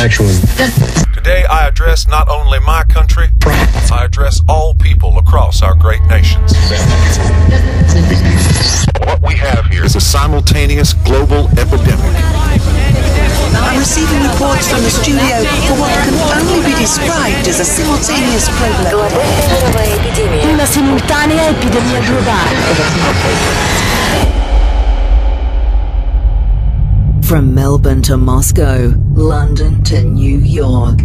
actual. Today I address not only my country, I address all people across our great nations. What we have here is a simultaneous global epidemic. I'm receiving reports from the studio for what can only be described as a simultaneous global Una simultanea epidemia globale. From Melbourne to Moscow, London to New York.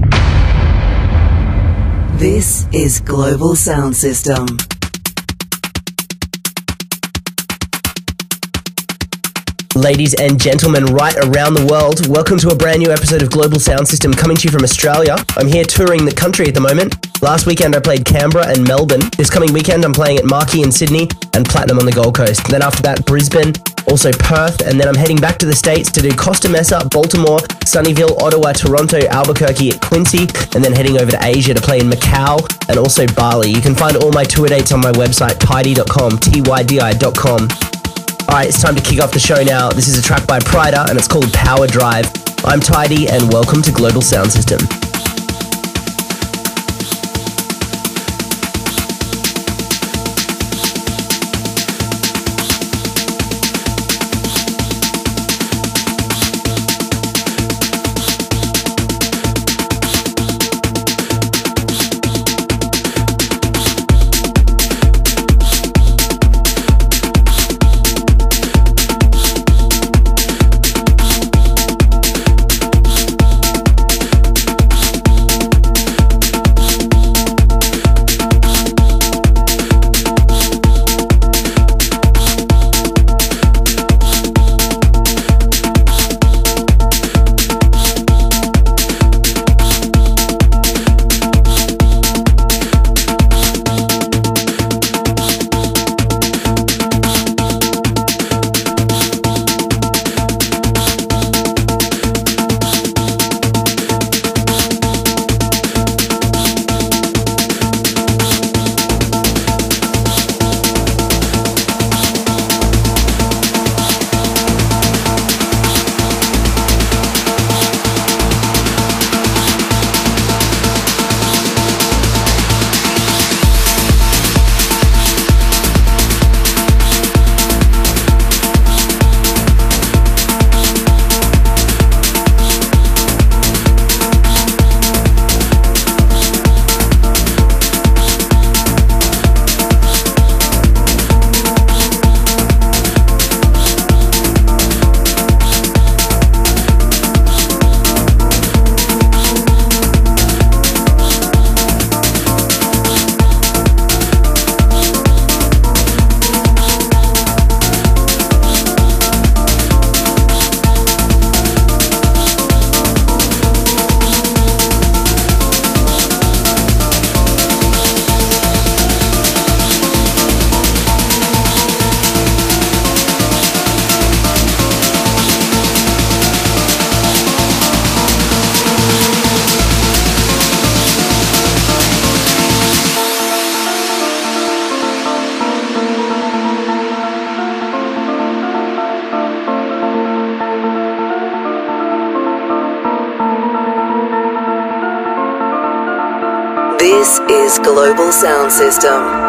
This is Global Sound System. Ladies and gentlemen, right around the world, welcome to a brand new episode of Global Sound System coming to you from Australia. I'm here touring the country at the moment. Last weekend I played Canberra and Melbourne. This coming weekend I'm playing at Marquee in Sydney and Platinum on the Gold Coast. Then after that, Brisbane, also Perth, and then I'm heading back to the States to do Costa Mesa, Baltimore, Sunnyvale, Ottawa, Toronto, Albuquerque Quincy, and then heading over to Asia to play in Macau and also Bali. You can find all my tour dates on my website, tydi.com, T-Y-D-I.com. Alright, it's time to kick off the show now. This is a track by Pryda and it's called Power Drive. I'm Tydi and welcome to Global Sound System. Sound System.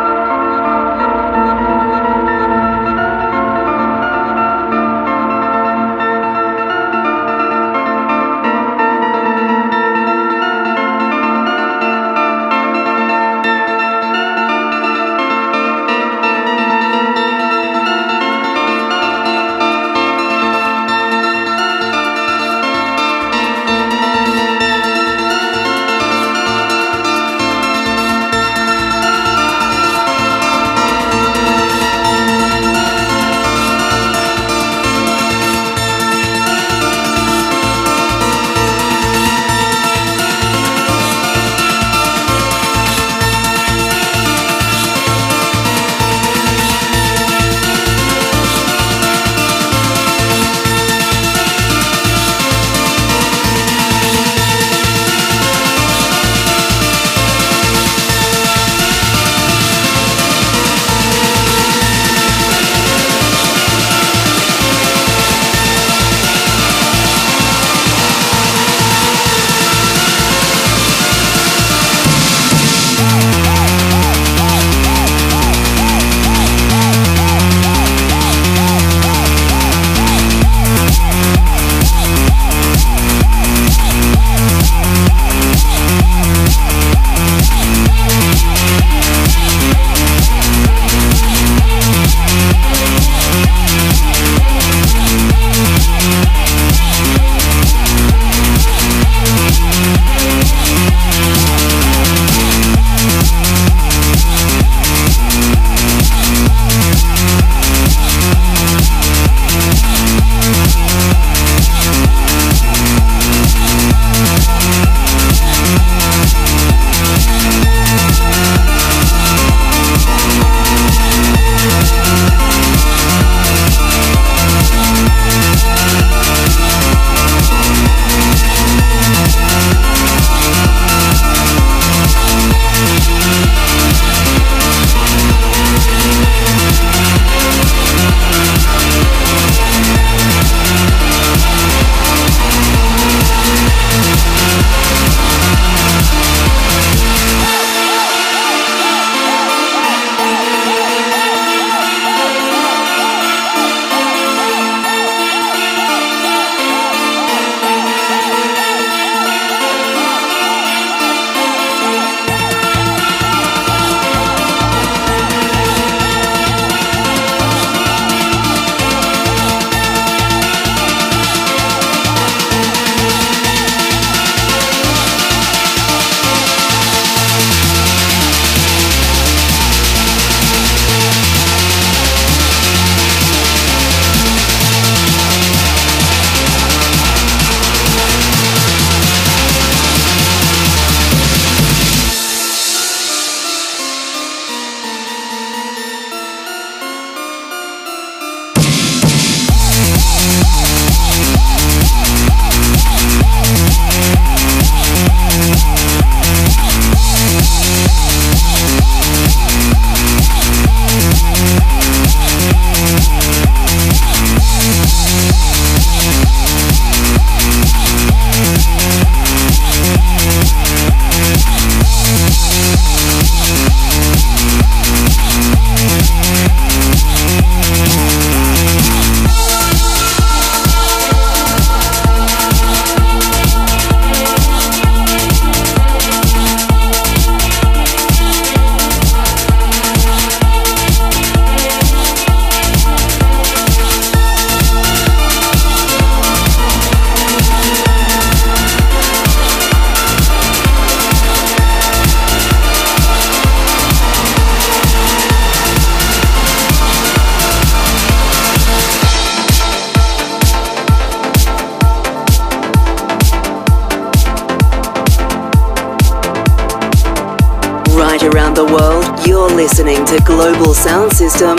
System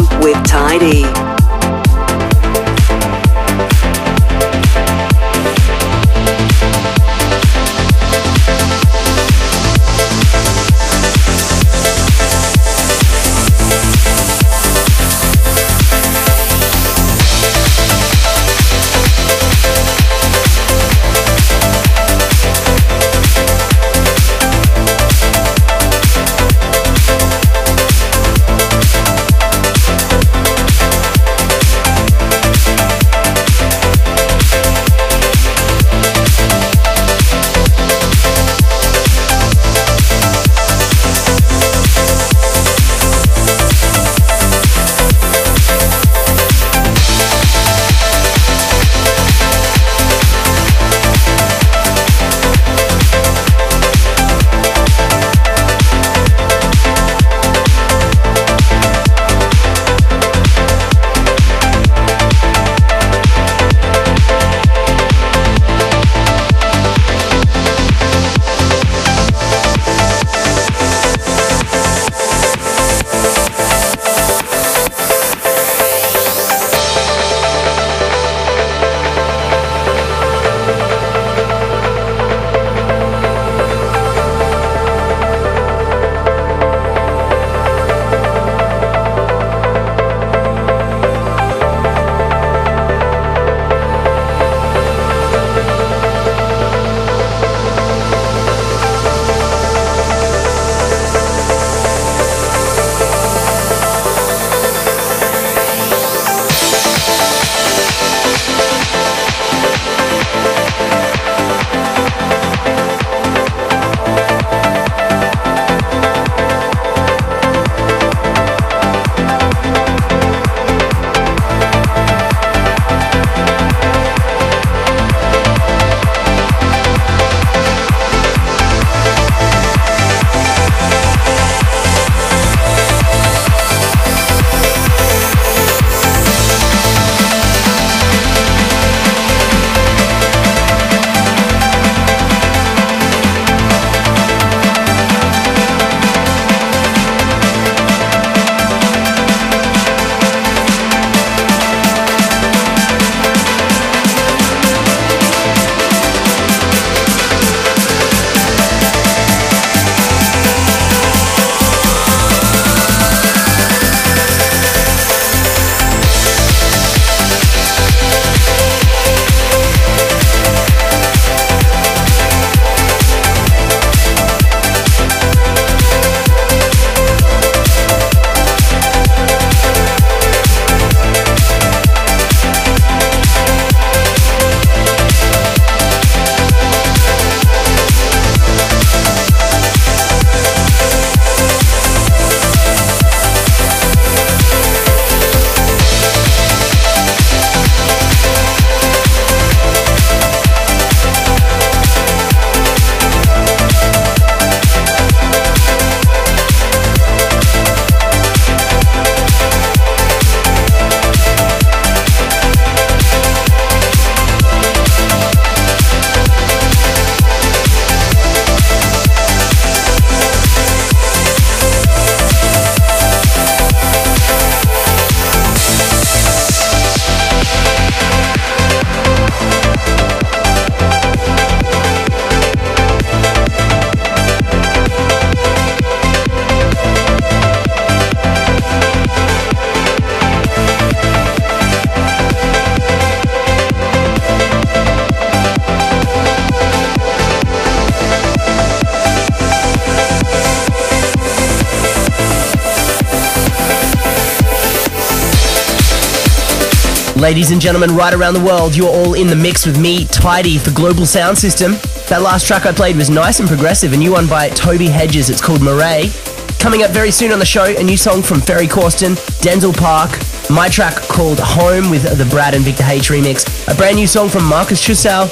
Ladies and gentlemen, right around the world, you're all in the mix with me, Tydi, for Global Sound System. That last track I played was nice and progressive, a new one by Toby Hedges. It's called Murray. Coming up very soon on the show, a new song from Ferry Corsten, Denzal Park, my track called Home with the Brad and Victor H remix, a brand new song from Marcus Schössow,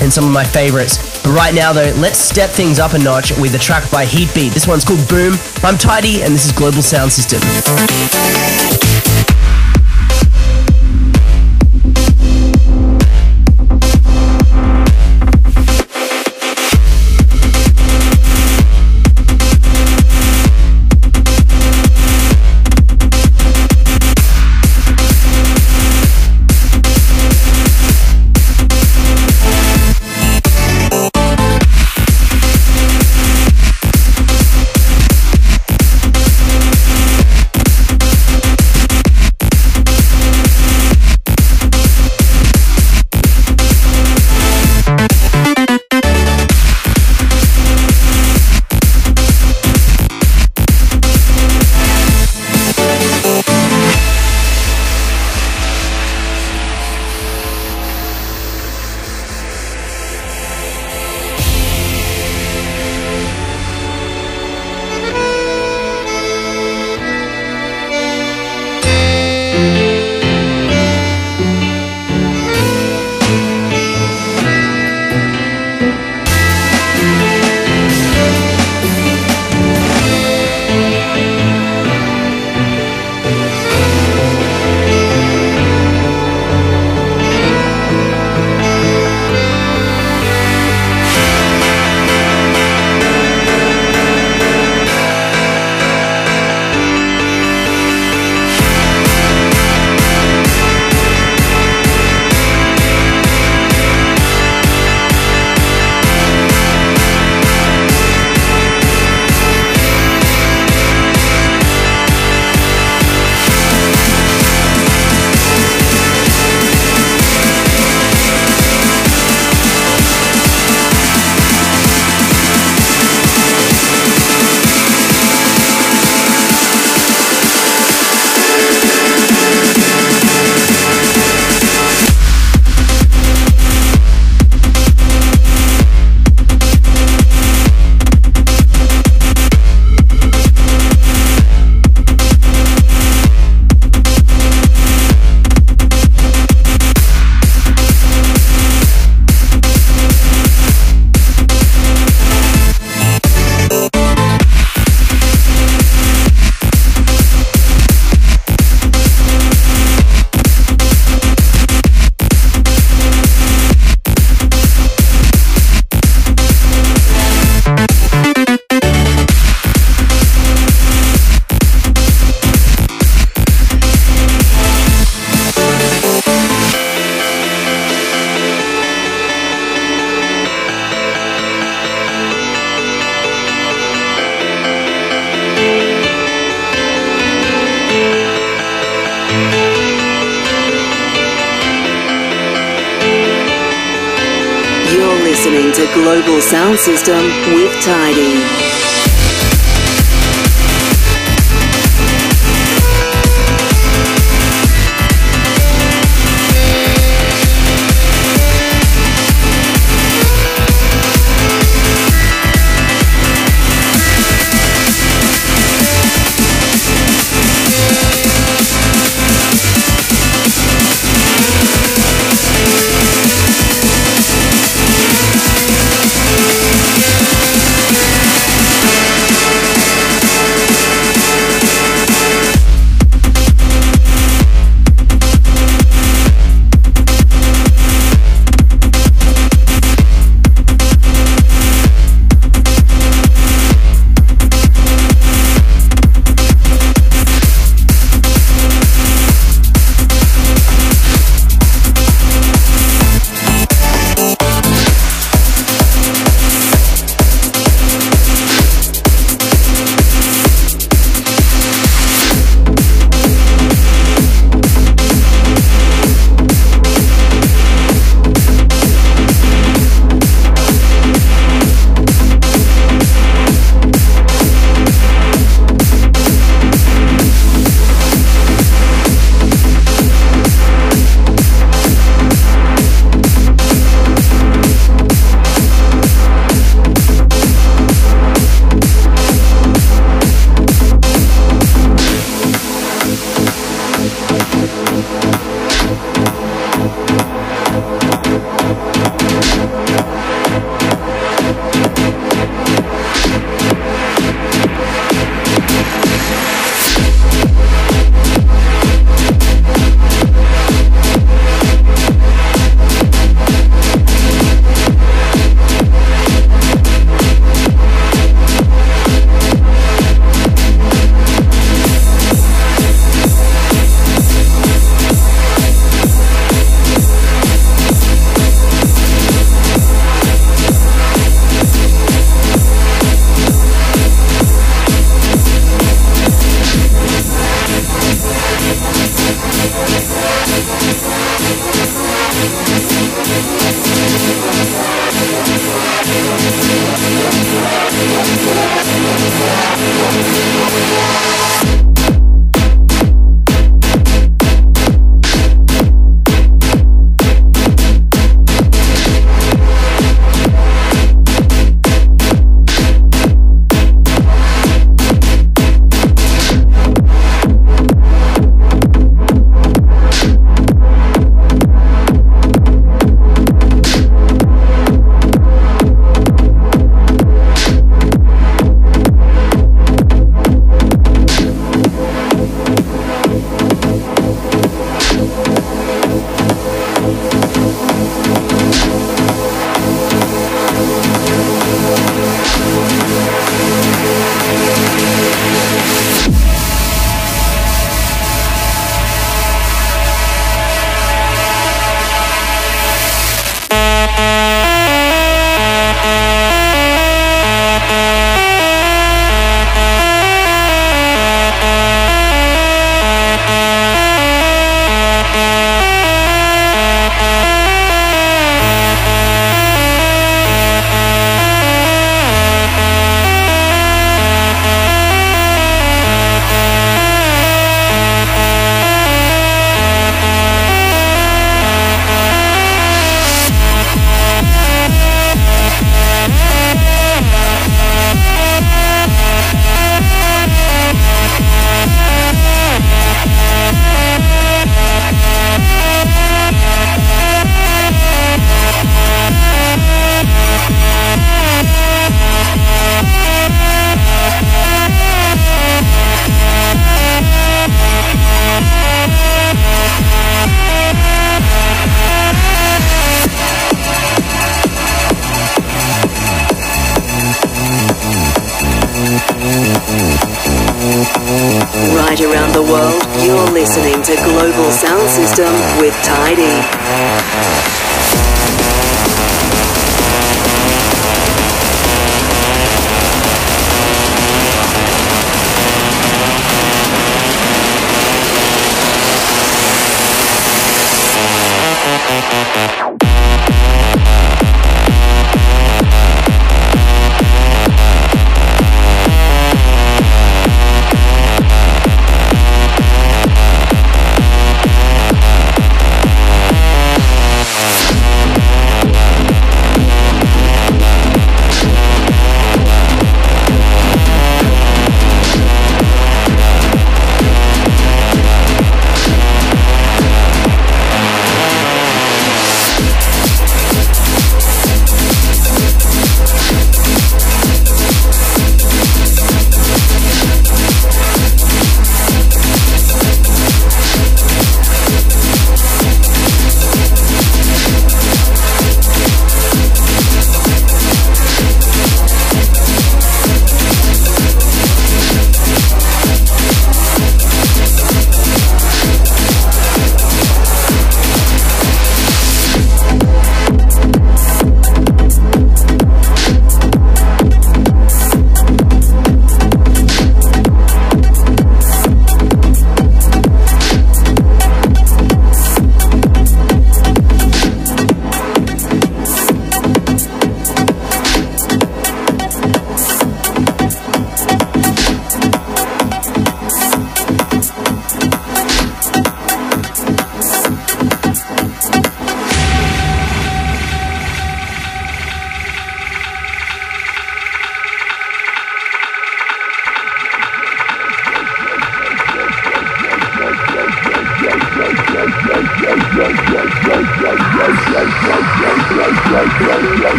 and some of my favorites. But right now, though, let's step things up a notch with a track by Heatbeat. This one's called Boom. I'm Tydi, and this is Global Sound System. Listening to Global Sound System with Tydi.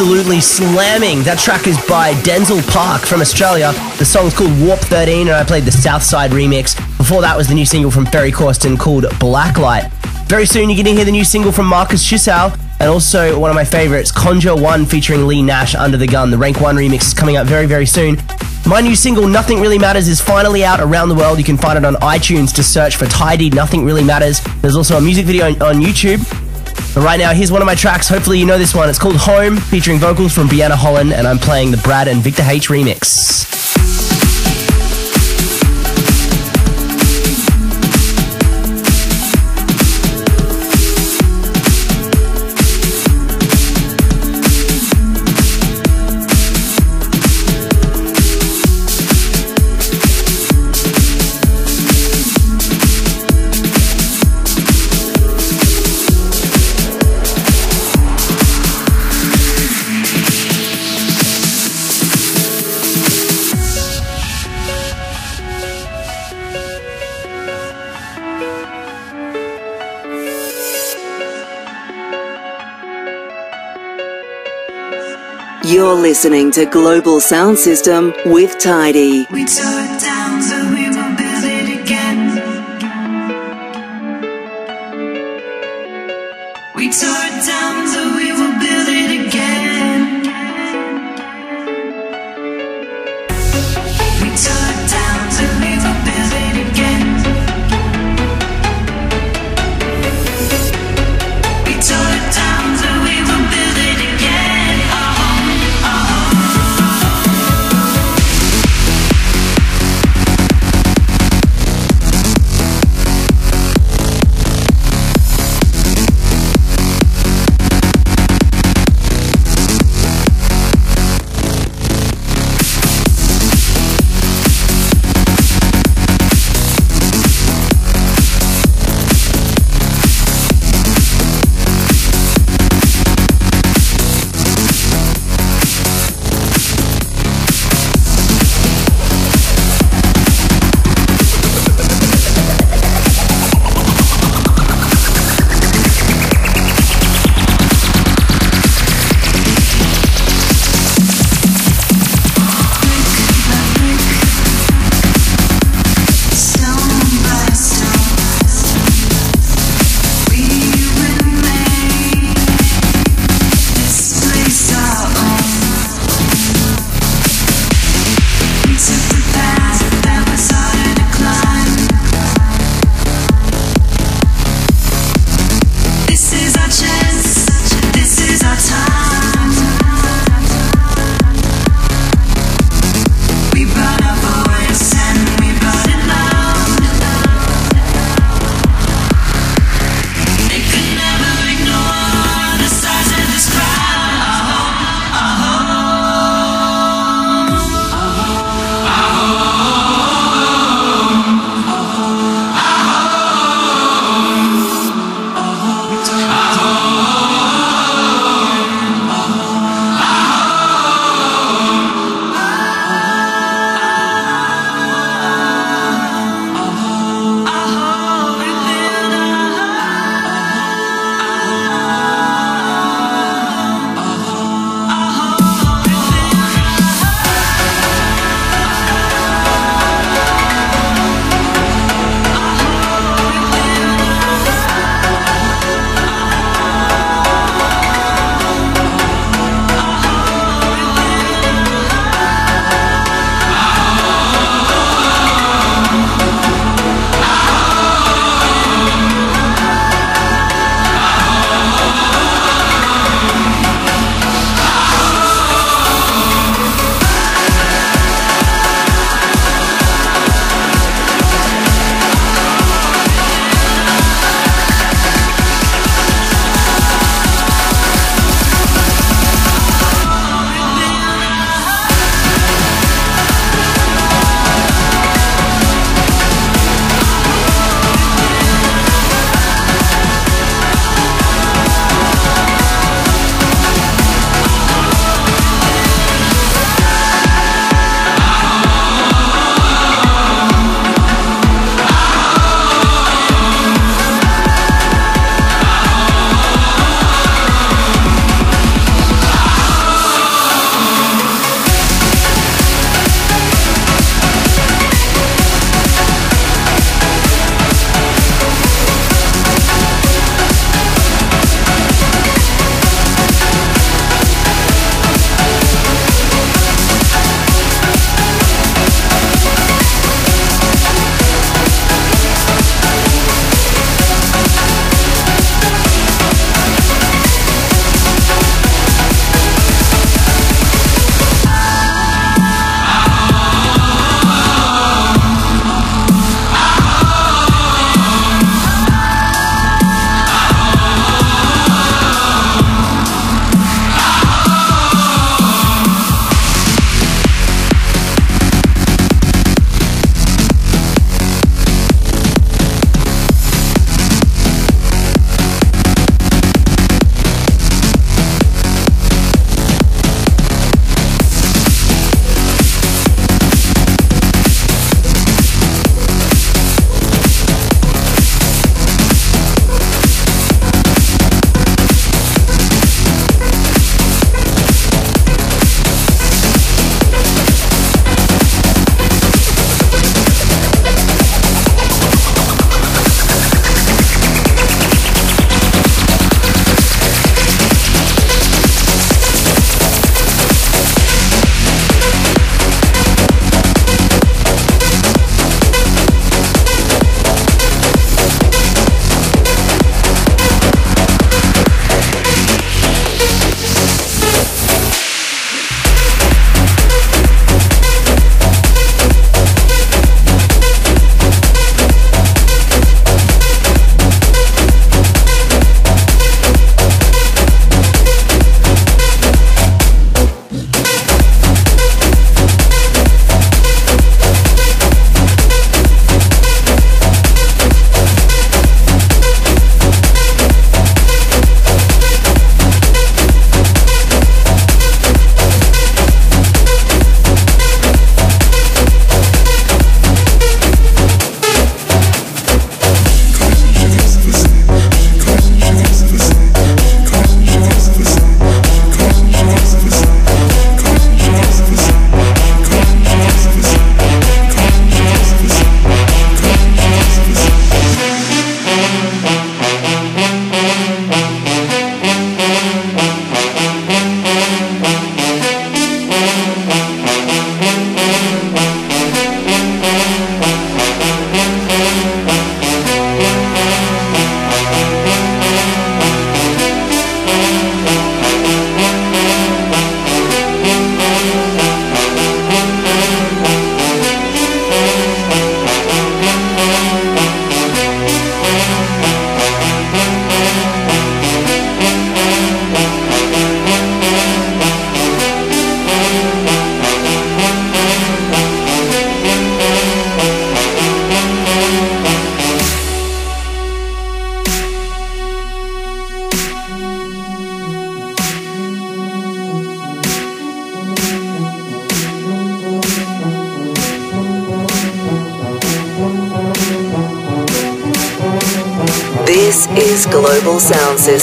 Absolutely slamming. That track is by Denzal Park from Australia. The song's called Warp 13, and I played the Southside remix. Before that was the new single from Ferry Corsten called Blacklight. Very soon, you're going to hear the new single from Marcus Schössow, and also one of my favorites, Conjure One, featuring Leigh Nash Under the Gun. The Rank 1 remix is coming out very, very soon. My new single, Nothing Really Matters, is finally out around the world. You can find it on iTunes to search for Tydi Nothing Really Matters. There's also a music video on, on YouTube. But right now, here's one of my tracks. Hopefully, you know this one. It's called Home, featuring vocals from Brianna Holland, and I'm playing the Brad and Victor H remix. Listening to Global Sound System with Tydi.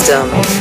System.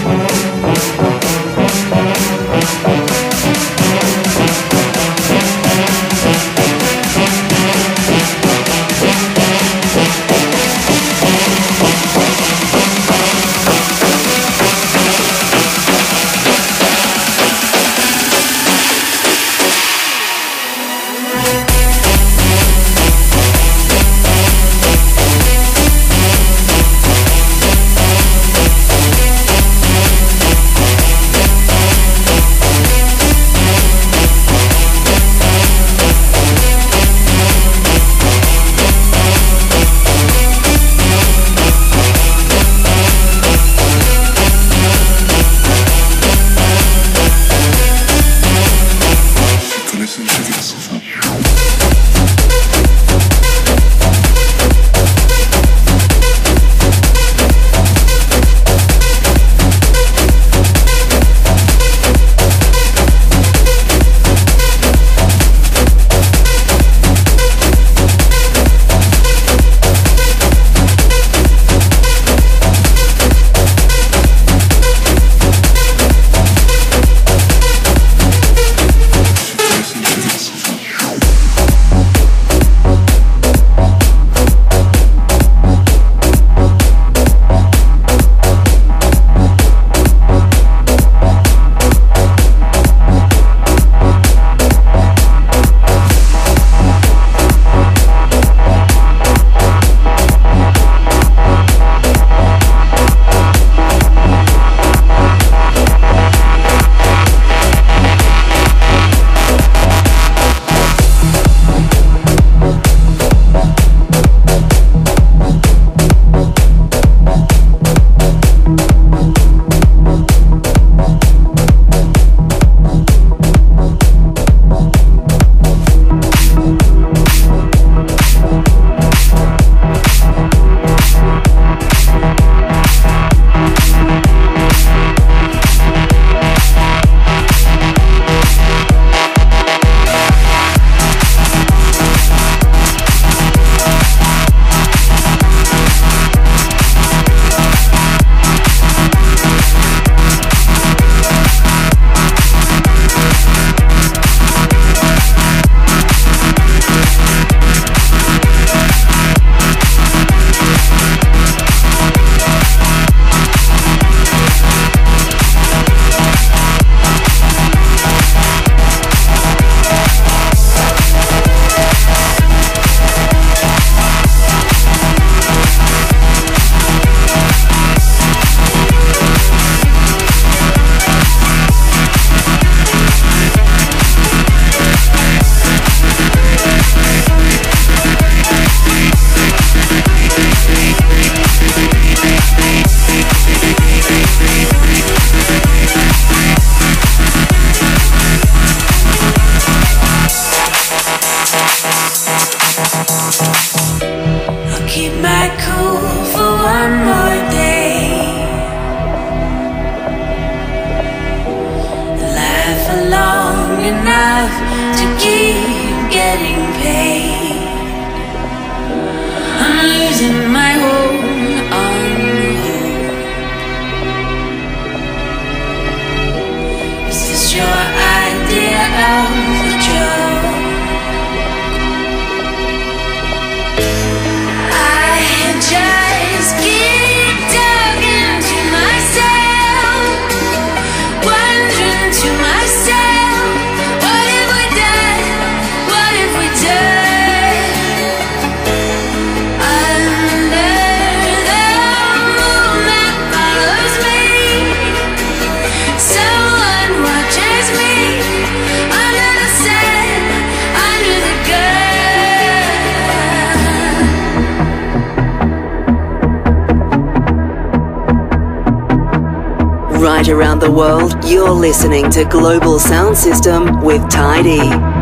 Around the world, you're listening to Global Sound System with Tydi.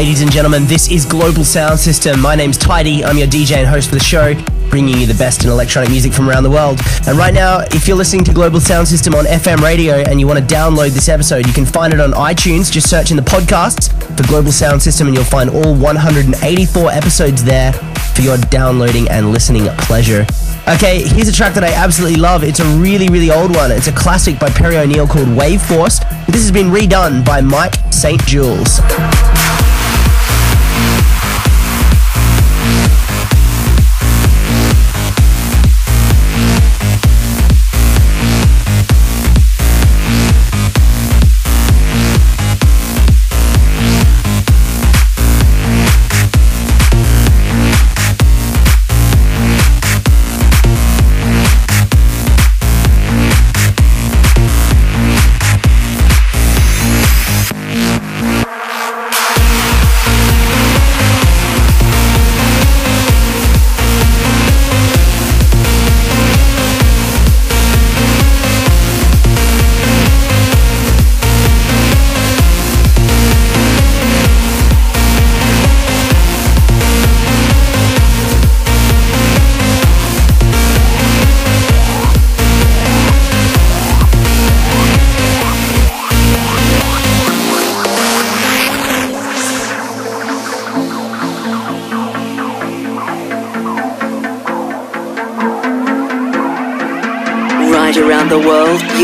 Ladies and gentlemen, this is Global Sound System. My name's Tydi. I'm your DJ and host for the show, bringing you the best in electronic music from around the world. And right now, if you're listening to Global Sound System on FM radio and you want to download this episode, you can find it on iTunes. Just search in the podcasts for Global Sound System and you'll find all 184 episodes there for your downloading and listening pleasure. Okay, here's a track that I absolutely love. It's a really, really old one. It's a classic by Perry O'Neill called Wave Force. This has been redone by Mike St. Jules.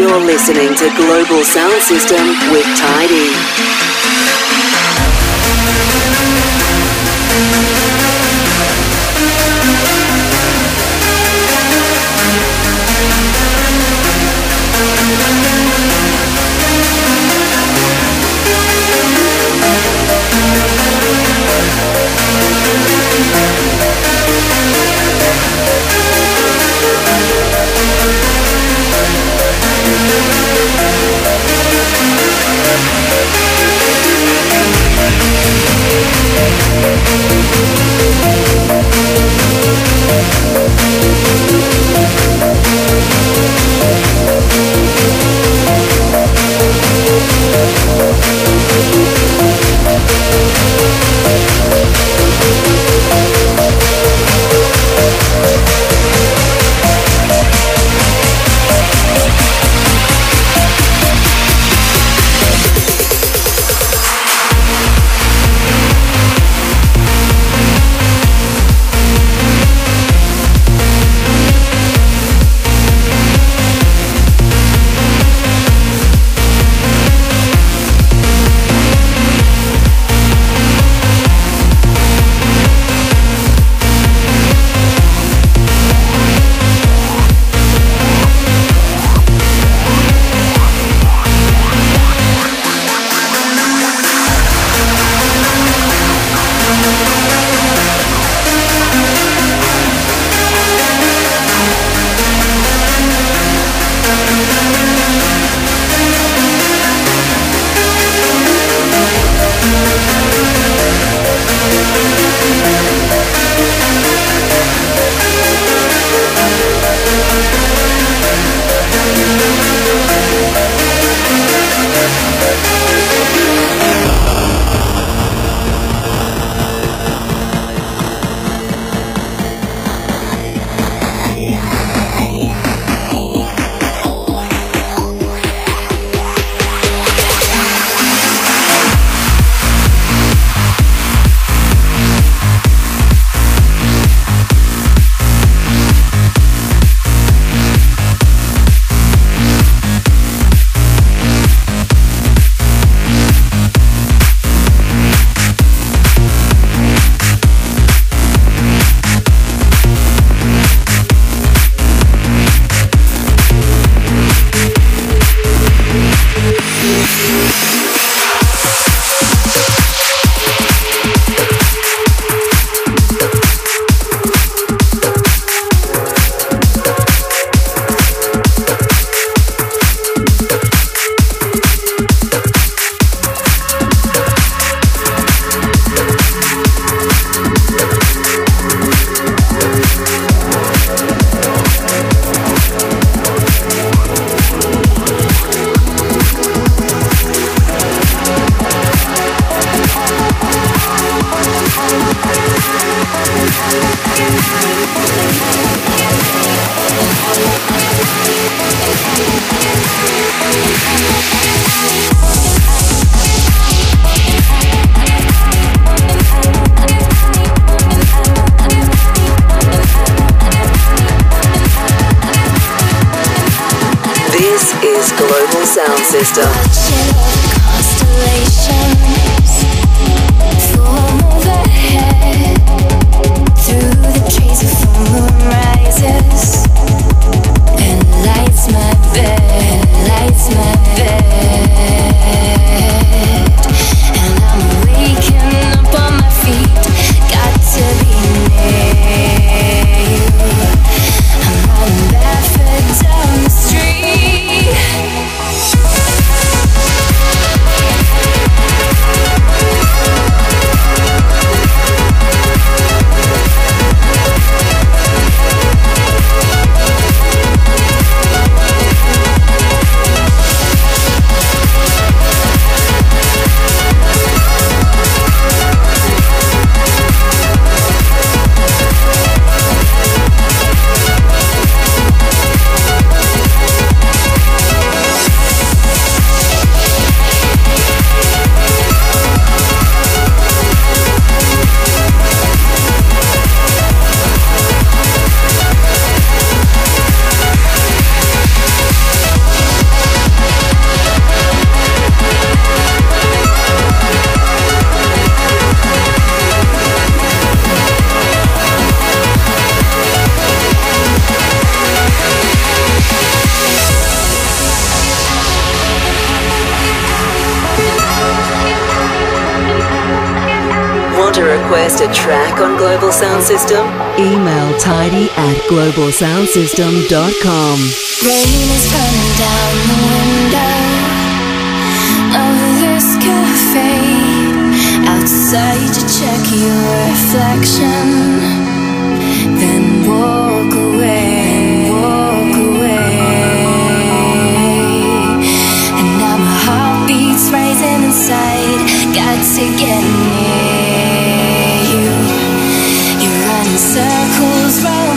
You're listening to Global Sound System with Tydi. track on Global Sound System? Email tydi at globalsoundsystem.com. Rain is coming down the window of this cafe. Outside, you check your reflection, then walk away. Walk away. And now my heart beats rising inside. Got to get near circles round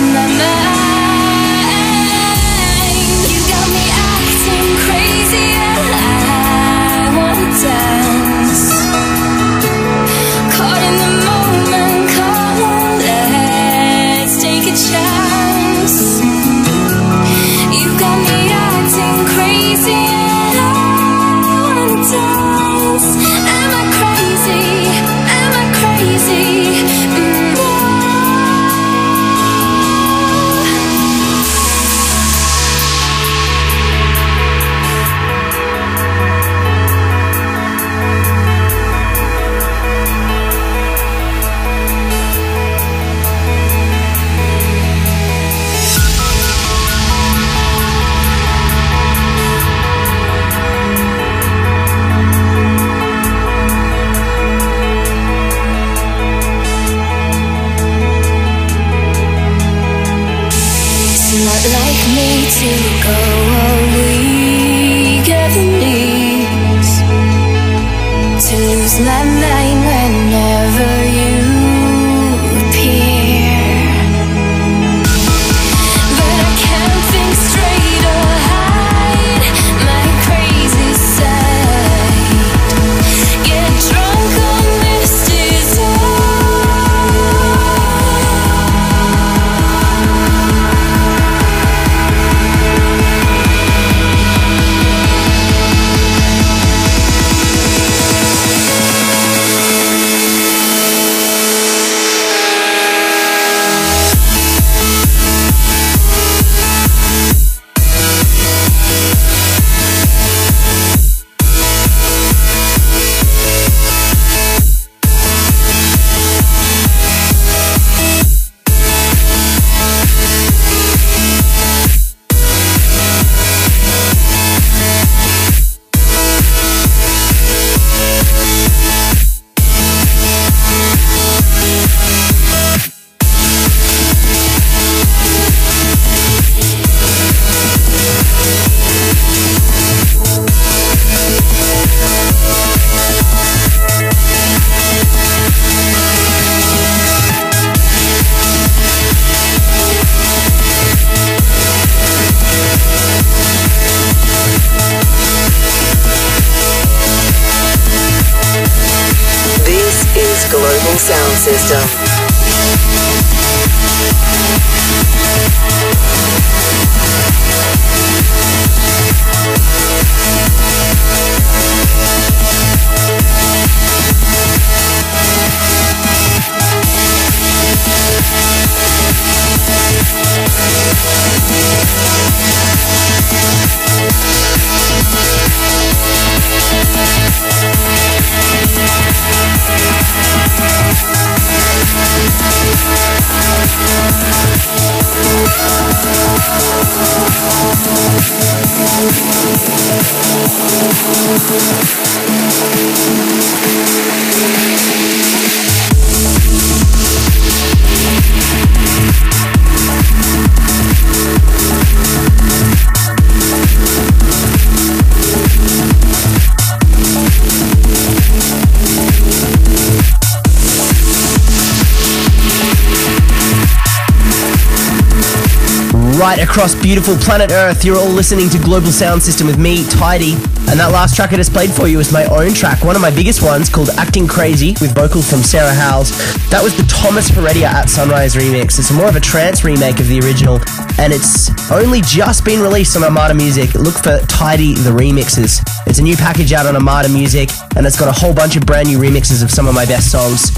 like me to go all weak at the knees To lose my mind across beautiful planet Earth. You're all listening to Global Sound System with me, Tydi. And that last track I just played for you was my own track, one of my biggest ones called Acting Crazy with vocals from Sarah Howells. That was the Thomas Heredia at Sunrise remix. It's more of a trance remake of the original, and it's only just been released on Armada Music. Look for Tydi the Remixes. It's a new package out on Armada Music, and it's got a whole bunch of brand new remixes of some of my best songs.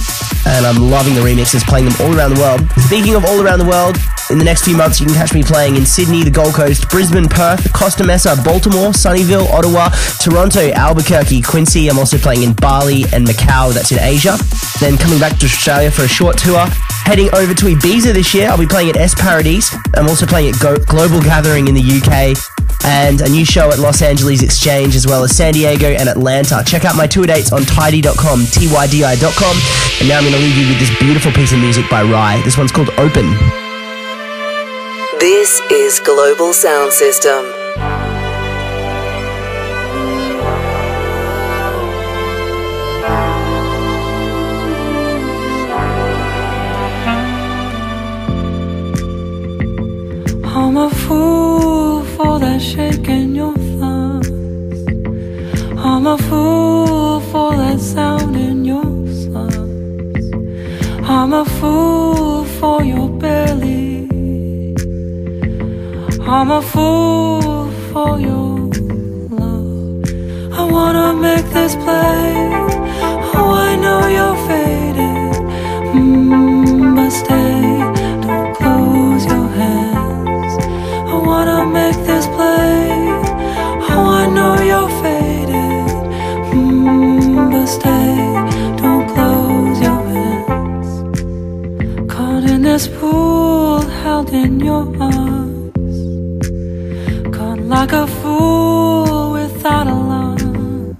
And I'm loving the remixes, playing them all around the world. Speaking of all around the world, in the next few months, you can catch me playing in Sydney, the Gold Coast, Brisbane, Perth, Costa Mesa, Baltimore, Sunnyvale, Ottawa, Toronto, Albuquerque, Quincy. I'm also playing in Bali and Macau, that's in Asia. Then coming back to Australia for a short tour. Heading over to Ibiza this year, I'll be playing at Es Paradis. I'm also playing at Go- Global Gathering in the UK and a new show at Los Angeles Exchange, as well as San Diego and Atlanta. Check out my tour dates on tydi.com, T-Y-D-I.com. And now I'm going to leave you with this beautiful piece of music by Rhye. This one's called Open. This is Global Sound System. I'm a fool for that shake in your thumbs. I'm a fool for that sound in your slums. I'm a fool for your belly. I'm a fool for your love. I wanna make this play. Oh, I know you're faded. Mm, but stay, don't close your hands. I wanna make this play. Oh, I know you're faded. Mm, but stay, don't close your hands. Caught in this pool, held in your arms. Like a fool without a line.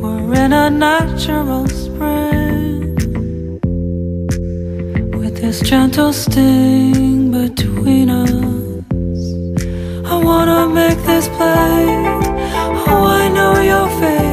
We're in a natural spring with this gentle sting between us. I wanna make this play. Oh, I know you're faded,